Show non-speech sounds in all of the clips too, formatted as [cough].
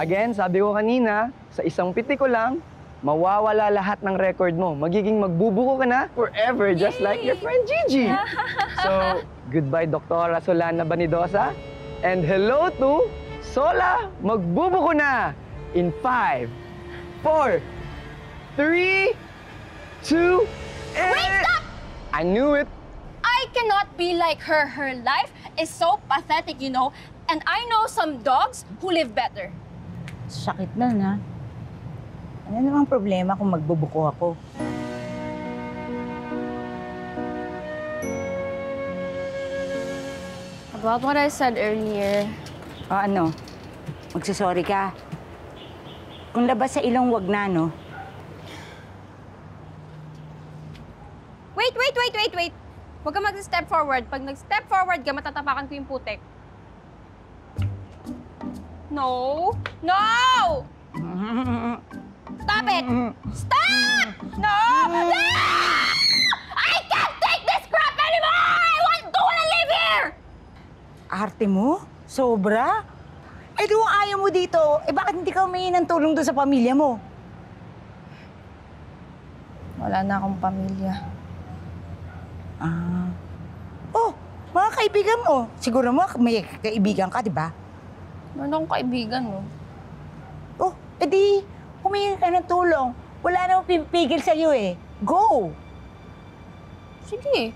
Again, sabi ko kanina, sa isang piti ko lang, mawawala lahat ng record mo. Magiging magbubuko ka na forever, just like your friend Gigi. [laughs] so, goodbye, Doktora Solana Banidosa. And hello to Sola, magbubuko na in 5, 4, 3, 2, and... Wait, stop! I knew it. I cannot be like her. Her life is so pathetic, you know. And I know some dogs who live better. Sakit na na. Ano namang problema kung magbubuko ako? About what I said earlier, O ano? Magsasorry ka? Kung labas sa ilong, wag na, no? Wait, wait, wait, wait, wait. Huwag ka mag-step forward. Pag nag-step forward ka, matatapakan ko yung putek. No! No! Stop it! Stop! No! Ah! I can't take this crap anymore! I want, don't wanna live here! Arte mo? Sobra? Eh, di ayaw mo dito, eh bakit hindi ka humingi ng tulong doon sa pamilya mo? Wala na akong pamilya. Ah. Oh, mga kaibigan mo. Siguro mo may kaibigan ka, di ba? Meron akong kaibigan, no? Oh, edi, humingi ka ng tulong. Wala namang pipigil sa'yo eh. Go! Sige.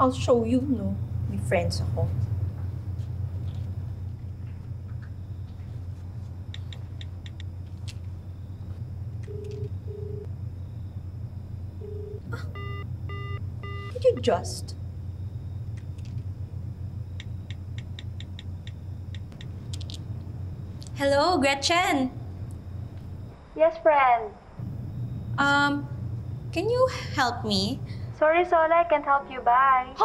I'll show you, no? May friends ako. Ah. Did you just? Hello, Gretchen. Yes, friend. Um, can you help me? Sorry, Sola, I can't help you. Bye.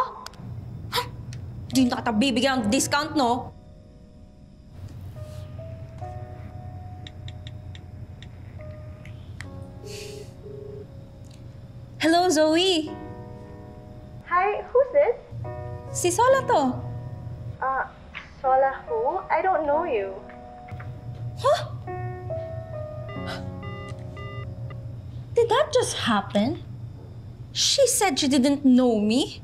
Di na kita bibigyan ng discount, no? Hello, Zoe. Hi, who's this? Si Sola to. Uh, Sola who? I don't know you. Did that just happen? She said she didn't know me.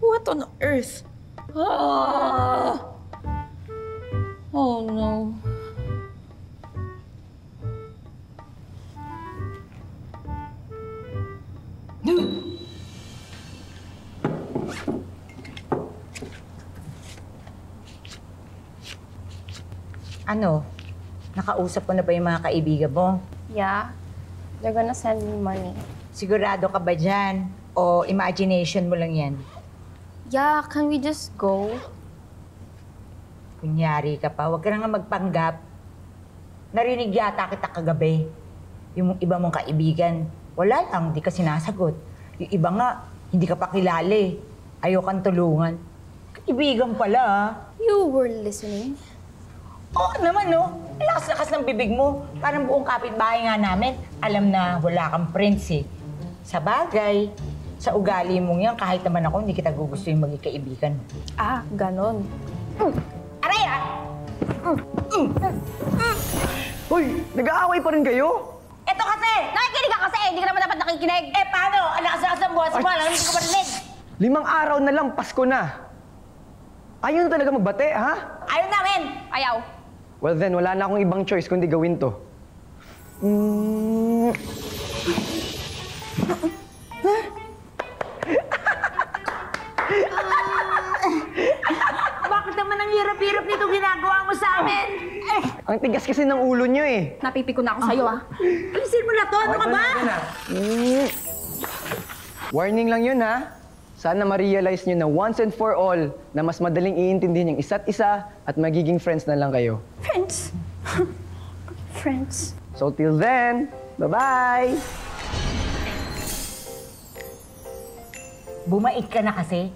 what on earth? Ah. Ano? Nakausap ko na ba yung mga kaibigan mo? Yeah. They're gonna send me money. Sigurado ka ba dyan? O imagination mo lang yan? Yeah, can we just go? Kunyari ka pa, huwag ka na nga magpanggap. Narinig yata kita kagabi. Yung iba mong kaibigan, wala lang, di ka sinasagot. Yung iba nga, hindi ka pa kilala eh. Ayaw kang tulungan. Kaibigan pala ah. You were listening. Oo naman no. Lakas-lakas ng bibig mo. Parang buong kapitbahay nga namin. Alam na wala kang prince eh. Sa bagay, sa ugali mong yan, kahit naman ako, hindi kita gugustuhin maging kaibigan. Ah, ganon. Aray ah! Hoy, nag-aaway pa rin kayo? Eto kasi! Nakikinig ka kasi! Hindi ka naman dapat nakikinig! Eh paano? Ang lakas-lakas ng buwas mo, alam hindi ko marinig. Limang araw na lang, Pasko na. Ayaw na talaga magbate, ha? Ayaw namin! Ayaw. Well then, wala na akong ibang choice kundi gawin to. Mm, Bakit naman ang hirap-hirap nito ginagawa mo sa amin? Eh, ang tigas kasi ng ulo nyo eh. Napipiko na ako sa'yo, ah. alisin mo na to! Ano ka ba? Mm. Warning lang yun ha. Sana ma-realize nyo na once and for all na mas madaling iintindihin yung isa't isa at magiging friends na lang kayo. Friends. [laughs] Friends. So till then, bye-bye! Bumait ka na kasi.